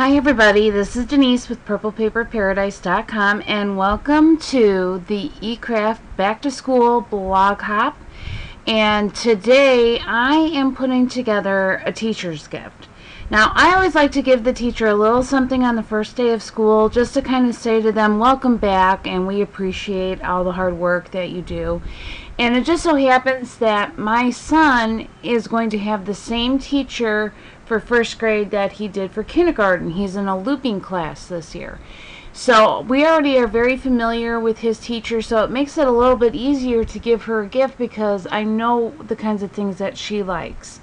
Hi everybody, this is Denise with PurplePaperParadise.com and welcome to the eCraft Back to School blog hop. And today I am putting together a teacher's gift. Now I always like to give the teacher a little something on the first day of school just to kind of say to them welcome back and we appreciate all the hard work that you do. And it just so happens that my son is going to have the same teacher for first grade that he did for kindergarten. He's in a looping class this year. So we already are very familiar with his teacher, so it makes it a little bit easier to give her a gift because I know the kinds of things that she likes.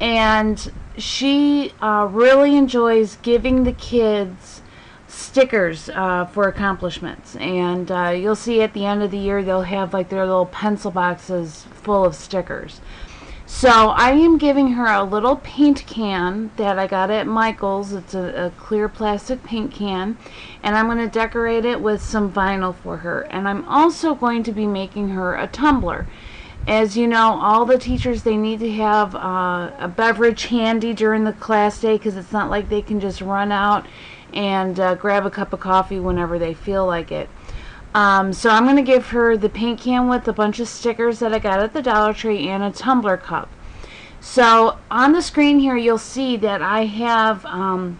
And she uh, really enjoys giving the kids stickers uh, for accomplishments. And uh, you'll see at the end of the year they'll have like their little pencil boxes full of stickers. So I am giving her a little paint can that I got at Michael's. It's a, a clear plastic paint can. And I'm going to decorate it with some vinyl for her. And I'm also going to be making her a tumbler. As you know, all the teachers, they need to have uh, a beverage handy during the class day because it's not like they can just run out and uh, grab a cup of coffee whenever they feel like it. Um, so I'm going to give her the paint can with a bunch of stickers that I got at the Dollar Tree and a tumbler cup. So on the screen here you'll see that I have um,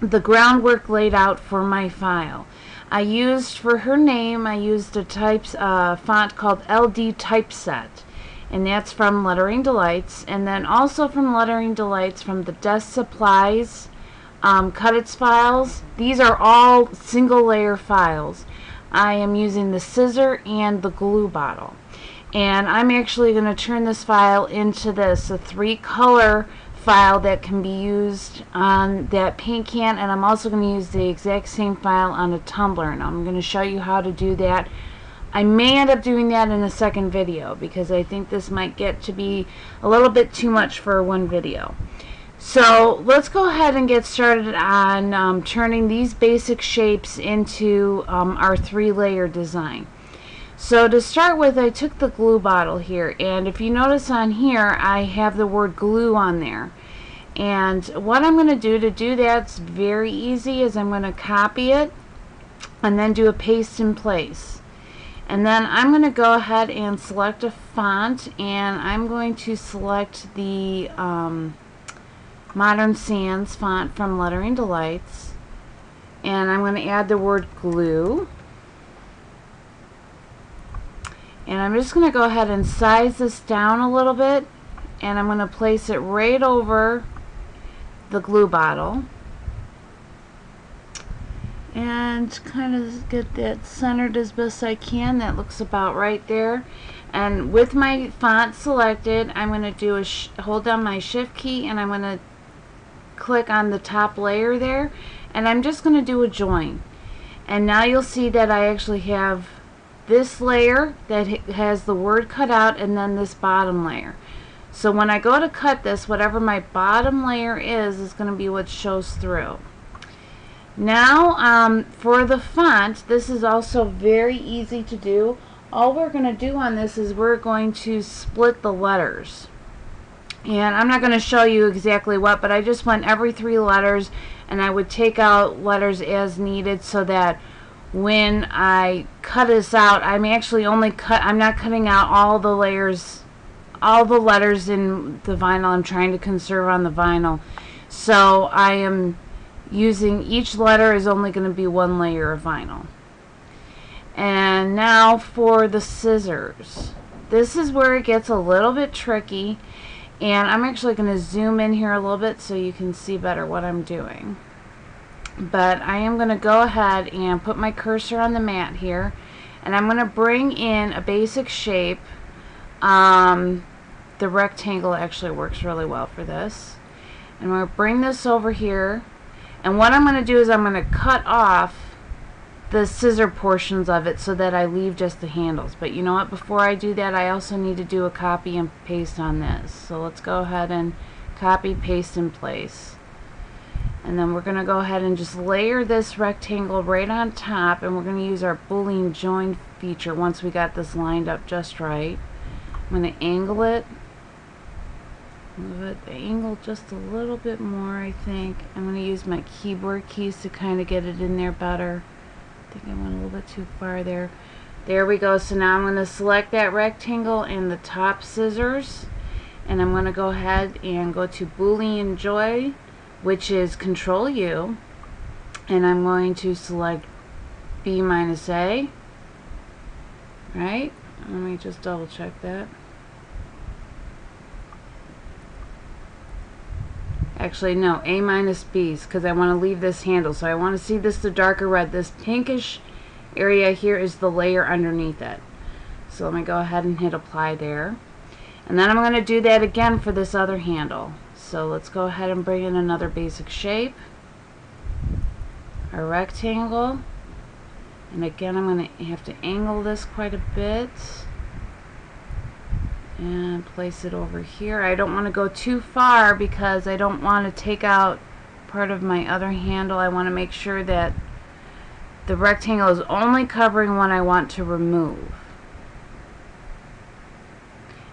the groundwork laid out for my file. I used for her name I used a types uh, font called LD Typeset and that's from Lettering Delights and then also from Lettering Delights from the Desk Supplies um, Cutitz files. These are all single layer files. I am using the scissor and the glue bottle. And I'm actually going to turn this file into this, a three color file that can be used on that paint can and I'm also going to use the exact same file on a tumbler and I'm going to show you how to do that. I may end up doing that in a second video because I think this might get to be a little bit too much for one video. So let's go ahead and get started on um, turning these basic shapes into um, our three layer design. So to start with I took the glue bottle here and if you notice on here I have the word glue on there and what I'm going to do to do that's very easy is I'm going to copy it and then do a paste in place and then I'm going to go ahead and select a font and I'm going to select the um, Modern Sans font from Lettering Delights. And I'm going to add the word glue. And I'm just going to go ahead and size this down a little bit. And I'm going to place it right over the glue bottle. And kind of get that centered as best I can. That looks about right there. And with my font selected, I'm going to do a hold down my shift key and I'm going to click on the top layer there and I'm just going to do a join. And now you'll see that I actually have this layer that has the word cut out and then this bottom layer. So when I go to cut this whatever my bottom layer is is going to be what shows through. Now um, for the font this is also very easy to do. All we're going to do on this is we're going to split the letters and I'm not going to show you exactly what but I just went every three letters and I would take out letters as needed so that when I cut this out I'm actually only cut I'm not cutting out all the layers all the letters in the vinyl. I'm trying to conserve on the vinyl. So I am using each letter is only going to be one layer of vinyl. And now for the scissors. This is where it gets a little bit tricky and I'm actually going to zoom in here a little bit so you can see better what I'm doing. But I am going to go ahead and put my cursor on the mat here. And I'm going to bring in a basic shape. Um, the rectangle actually works really well for this. And I'm going to bring this over here. And what I'm going to do is I'm going to cut off the scissor portions of it so that I leave just the handles. But you know what, before I do that, I also need to do a copy and paste on this. So let's go ahead and copy, paste in place. And then we're going to go ahead and just layer this rectangle right on top and we're going to use our boolean join feature once we got this lined up just right. I'm going to angle it move it the angle just a little bit more I think I'm going to use my keyboard keys to kind of get it in there better think I went a little bit too far there. There we go. So now I'm going to select that rectangle and the top scissors. And I'm going to go ahead and go to Boolean Join, which is control U. And I'm going to select B minus A. Right? Let me just double check that actually no A minus B's because I want to leave this handle. So I want to see this the darker red. This pinkish area here is the layer underneath it. So let me go ahead and hit apply there. And then I'm going to do that again for this other handle. So let's go ahead and bring in another basic shape. A rectangle. And again I'm going to have to angle this quite a bit and place it over here. I don't want to go too far because I don't want to take out part of my other handle. I want to make sure that the rectangle is only covering what I want to remove.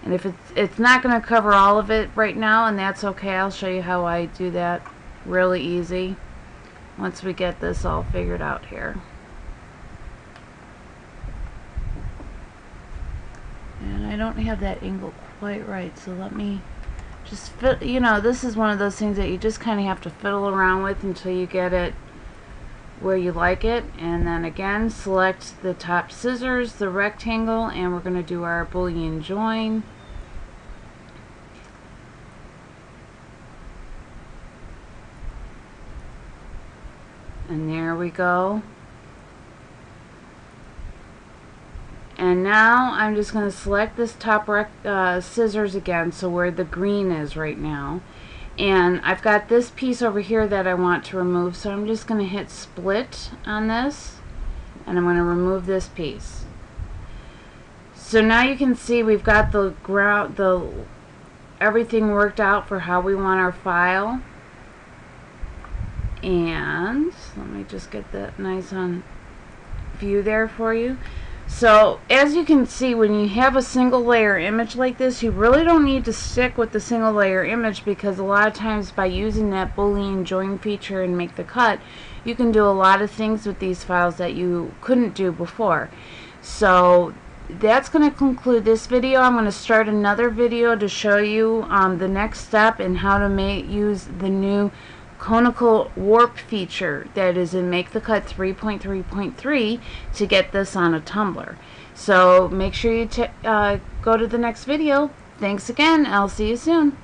And if it's, it's not going to cover all of it right now, and that's okay, I'll show you how I do that really easy once we get this all figured out here. and I don't have that angle quite right so let me just fit you know this is one of those things that you just kind of have to fiddle around with until you get it where you like it. And then again select the top scissors the rectangle and we're going to do our boolean join. And there we go And now I'm just going to select this top uh, scissors again, so where the green is right now. And I've got this piece over here that I want to remove, so I'm just going to hit split on this. And I'm going to remove this piece. So now you can see we've got the ground, the everything worked out for how we want our file. And let me just get that nice on view there for you. So as you can see when you have a single layer image like this you really don't need to stick with the single layer image because a lot of times by using that boolean join feature and make the cut you can do a lot of things with these files that you couldn't do before. So that's going to conclude this video. I'm going to start another video to show you um, the next step and how to make use the new conical warp feature that is in Make the Cut 3.3.3 to get this on a tumbler. So make sure you uh, go to the next video. Thanks again. I'll see you soon.